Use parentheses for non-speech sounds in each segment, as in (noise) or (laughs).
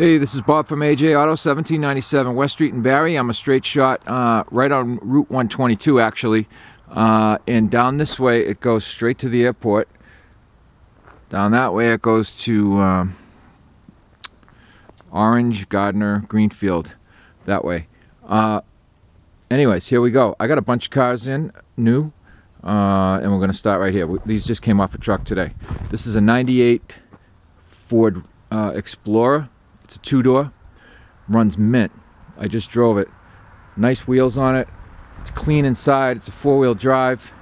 Hey, this is Bob from AJ Auto, 1797 West Street in Barre. I'm a straight shot uh, right on Route 122, actually. Uh, and down this way, it goes straight to the airport. Down that way, it goes to um, Orange, Gardner, Greenfield, that way. Uh, anyways, here we go. I got a bunch of cars in, new, uh, and we're going to start right here. These just came off a truck today. This is a 98 Ford uh, Explorer. It's a two-door, runs mint. I just drove it. Nice wheels on it. It's clean inside. It's a four-wheel drive,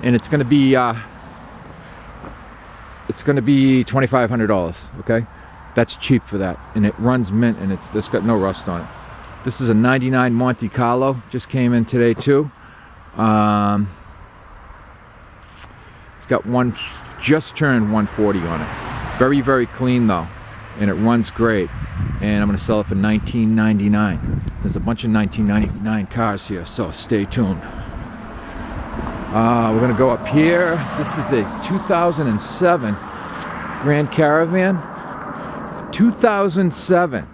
and it's going to be uh, it's going to be $2,500. Okay, that's cheap for that, and it runs mint, and it's this got no rust on it. This is a 99 Monte Carlo. Just came in today too. Um, it's got one just turned 140 on it. Very very clean though and it runs great. And I'm to sell it for 19.99 there's a bunch of 1999 cars here so stay tuned. Uh, we're to go up here. This is a 2007 Grand Caravan. 2007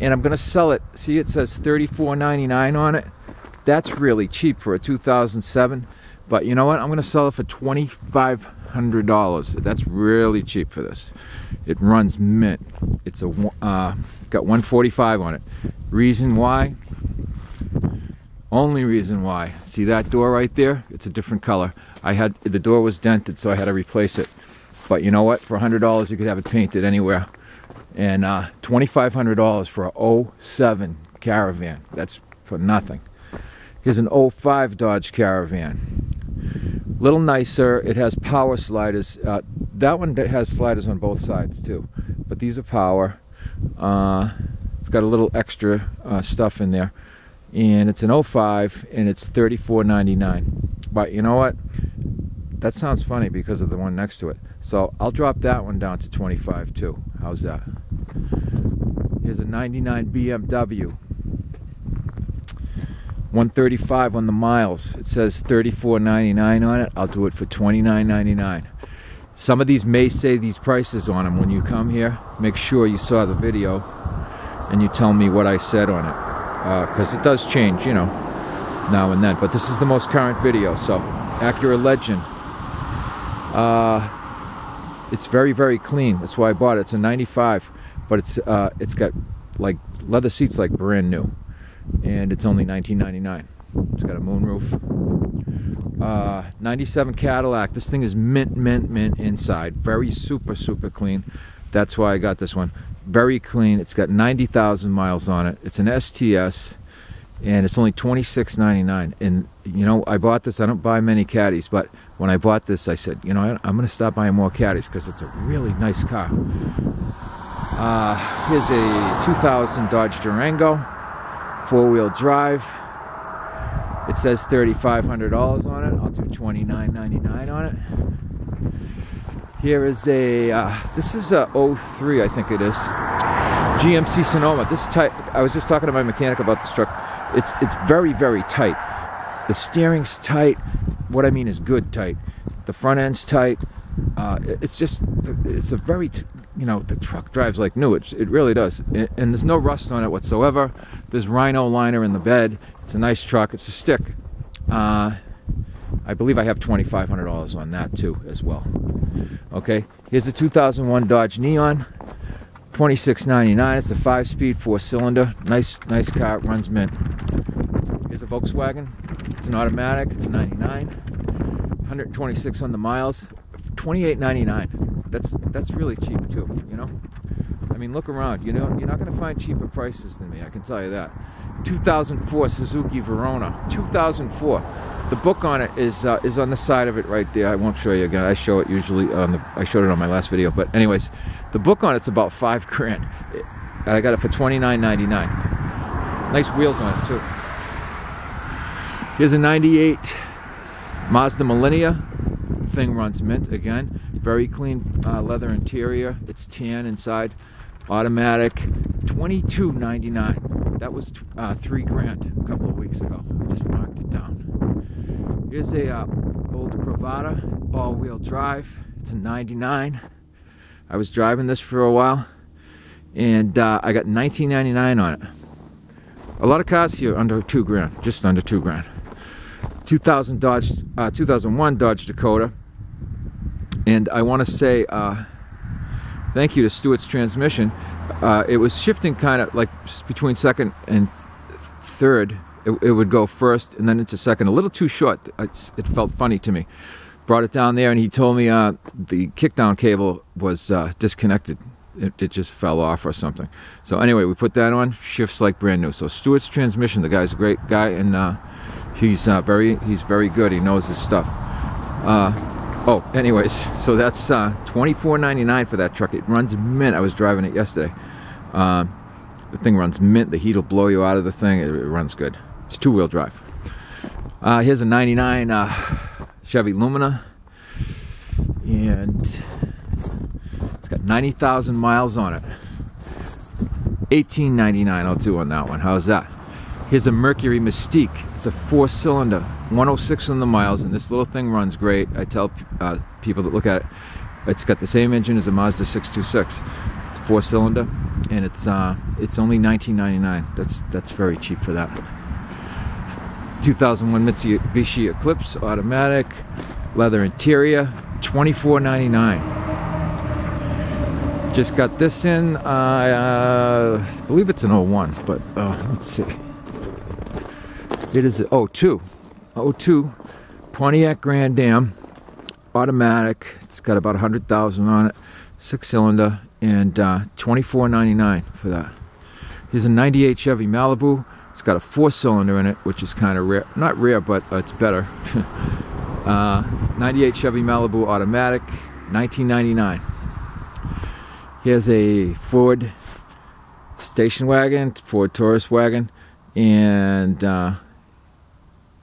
and I'm to sell it. See it says 34.99 on it. That's really cheap for a 2007 but you know what? I'm going to sell it for 25 hundred dollars. That's really cheap for this. It runs mint. It's a uh, got 145 on it. Reason why? Only reason why. See that door right there? It's a different color. I had the door was dented so I had to replace it. But you know what? For hundred dollars you could have it painted anywhere. And uh, $2,500 for a 07 Caravan. That's for nothing. Here's an 05 Dodge Caravan little nicer. It has power sliders. Uh, that one has sliders on both sides too, but these are power. Uh, it's got a little extra uh, stuff in there, and it's an 05 and it's 34.99. But you know what? That sounds funny because of the one next to it. So I'll drop that one down to 25 too. How's that? Here's a 99 BMW. 135 on the miles. It says 34.99 on it. I'll do it for 29.99. Some of these may say these prices on them when you come here. Make sure you saw the video and you tell me what I said on it. Because uh, it does change, you know, now and then. But this is the most current video, so Acura Legend. Uh, it's very, very clean. That's why I bought it. It's a 95, but it's uh, it's got like leather seats like brand new and it's only 19.99. It's got a moonroof. Uh, 97 Cadillac. This thing is mint, mint, mint inside. Very super, super clean. That's why I got this one. Very clean. It's got 90,000 miles on it. It's an STS, and it's only 26.99. And you know, I bought this. I don't buy many caddies, but when I bought this, I said, you know, I'm going to stop buying more caddies because it's a really nice car. Uh, here's a 2000 Dodge Durango four-wheel drive. It says $3,500 on it. I'll do $29.99 on it. Here is a, uh, this is a 03, I think it is. GMC Sonoma. This tight. I was just talking to my mechanic about this truck. It's it's very very tight. The steering's tight. What I mean is good tight. The front end's tight. Uh, it's just it's a very you know, the truck drives like new. It, it really does. It, and there's no rust on it whatsoever. There's Rhino liner in the bed. It's a nice truck. It's a stick. Uh, I believe I have $2,500 on that too as well. Okay, here's a 2001 Dodge Neon. 26.99. It's a five-speed, four-cylinder. Nice, nice car. It runs mint. Here's a Volkswagen. It's an automatic. It's a 99. 126 on the miles. 28.99 that's that's really cheap too you know? I mean look around you know you're not going to find cheaper prices than me I can tell you that. 2004 Suzuki Verona 2004 the book on it is uh, is on the side of it right there. I won't show you again I show it usually on the I showed it on my last video but anyways the book on it's about five (laughs) grand and I got it for 29.99 nice wheels on it too. Here's a 98 Mazda Millenia thing runs mint again very clean uh, leather interior. It's tan inside. Automatic. 22.99. That was uh, three grand a couple of weeks ago. I just marked it down. Here's a uh, old Bravada all-wheel drive. It's a 99. I was driving this for a while and uh, I got 19.99 on it. A lot of cars here under two grand, just under two grand. 2000 Dodge, uh, 2001 Dodge Dakota, and I want to say uh, thank you to Stewart's Transmission. Uh, it was shifting kind of like between second and third. It, it, would go first and then into second, a little too short. It's, it felt funny to me. Brought it down there, and he told me uh, the kickdown cable was uh, disconnected it, it, just fell off or something. So anyway, we put that on, shifts like brand new. So Stewart's transmission, the guy's a great guy, and uh, he's uh, very he's very good. He knows his stuff. Uh, oh, anyways, so that's uh, $24.99 for that truck. It runs mint. I was driving it yesterday. Um, the thing runs mint. The heat will blow you out of the thing. It, it runs good. It's two-wheel drive. Uh, here's a 99 uh, Chevy Lumina. And it's got 90,000 miles on it. 18.99 I'll on that one. How's that? Here's a Mercury Mystique. It's a four-cylinder, 106 on the miles, and this little thing runs great. I tell uh, people that look at it, it's got the same engine as a Mazda 626. It's four-cylinder, and it's uh, it's only 19.99. That's that's very cheap for that. 2001 Mitsubishi Eclipse automatic, leather interior, 24.99. Just got this in, uh, I believe it's an 01, but uh, let's see. It is 02. 02 Pontiac Grand Am, automatic. It's got about 100,000 on it, six cylinder, and uh, 24.99 for that. Here's a 98 Chevy Malibu. It's got a four cylinder in it, which is kind of rare. Not rare, but uh, it's better. (laughs) uh, 98 Chevy Malibu automatic, 1999. Here's a Ford station wagon, Ford Taurus wagon, and uh,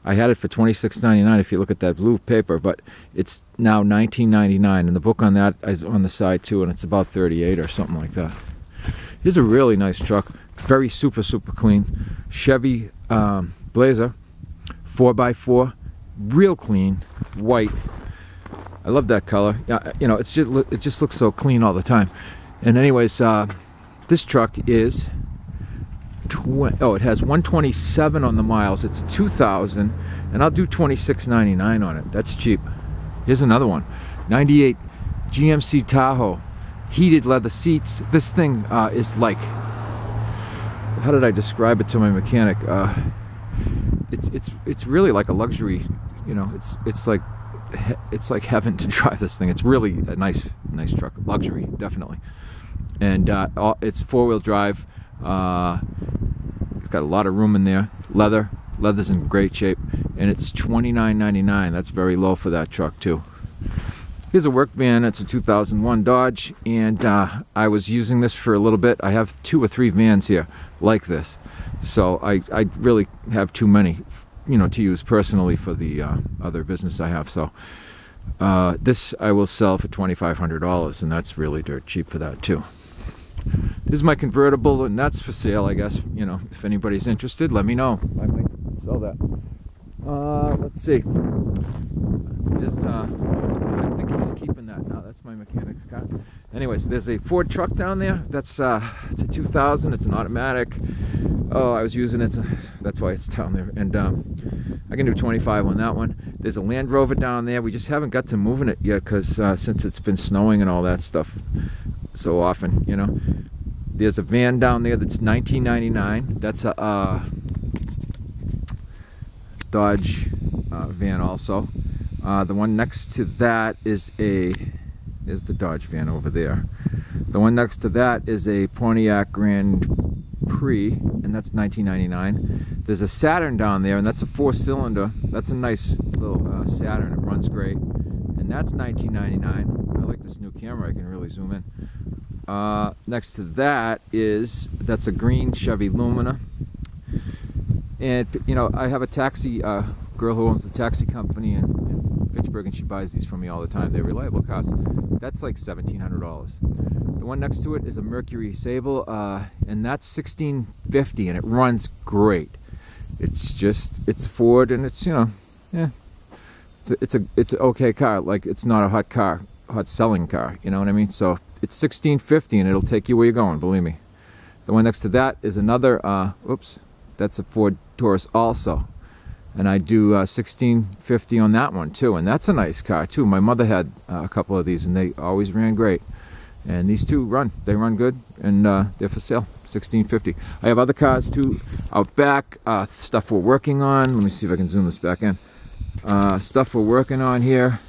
I had it for $26.99 if you look at that blue paper, but it's now $19.99, and the book on that is on the side too, and it's about 38 or something like that. Here's a really nice truck, very super super clean, Chevy um, Blazer, 4x4, real clean, white. I love that color. Yeah, you know, it's just it just looks so clean all the time. And anyways, uh, this truck is, oh, it has 127 on the miles. It's a 2000, and I'll do 26.99 on it. That's cheap. Here's another one, 98 GMC Tahoe, heated leather seats. This thing uh, is like, how did I describe it to my mechanic? Uh, it's it's it's really like a luxury, you know. It's it's like it's like heaven (laughs) to drive this thing. It's really a nice nice truck, luxury, definitely and uh, it's four-wheel drive. Uh, it's got a lot of room in there. Leather, leather's in great shape, and it's $29.99. That's very low for that truck too. Here's a work van. It's a 2001 Dodge, and uh, I was using this for a little bit. I have two or three vans here like this, so I, I really have too many, you know, to use personally for the uh, other business I have. So uh, this I will sell for $2,500, and that's really dirt cheap for that too. This is my convertible, and that's for sale, I guess. You know, if anybody's interested, let me know. I might sell that. Uh, let's see. This, uh, I think he's keeping that now. That's my mechanic's car. Anyways, there's a Ford truck down there. That's uh, it's a 2000. It's an automatic. Oh, I was using it. So that's why it's down there. And um, I can do 25 on that one. There's a Land Rover down there. We just haven't got to moving it yet because uh, since it's been snowing and all that stuff so often, you know. There's a van down there that's 1999. That's a uh, Dodge uh, van also. Uh, the one next to that is a is the Dodge van over there. The one next to that is a Pontiac Grand Prix, and that's 1999. There's a Saturn down there, and that's a four-cylinder. That's a nice little uh, Saturn. It runs great, and that's 1999. I like this new camera. I can really zoom in. Uh, next to that is, that's a green Chevy Lumina. And, you know, I have a taxi uh, girl who owns the taxi company in, in Fitchburg, and she buys these from me all the time. They're reliable cars. That's like $1,700. The one next to it is a Mercury Sable, uh, and that's 1650 and it runs great. It's just, it's Ford, and it's, you know, yeah, it's a, it's a, it's an okay car. Like, it's not a hot car, hot selling car, you know what I mean? So, it's 1650 and it'll take you where you're going, believe me. The one next to that is another, uh, oops, that's a Ford Taurus also. And I do uh, 1650 on that one too. And that's a nice car too. My mother had uh, a couple of these and they always ran great. And these two run, they run good and uh, they're for sale, 1650. I have other cars too out back, uh, stuff we're working on. Let me see if I can zoom this back in. Uh, stuff we're working on here.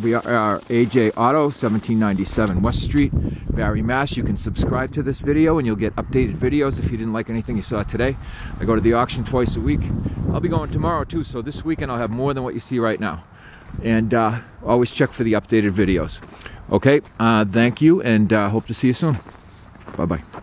We are AJ Auto, 1797 West Street, Barre, Mass. You can subscribe to this video and you'll get updated videos if you didn't like anything you saw today. I go to the auction twice a week. I'll be going tomorrow too, so this weekend I'll have more than what you see right now. And uh, always check for the updated videos. Okay, uh, thank you and uh, hope to see you soon. Bye-bye.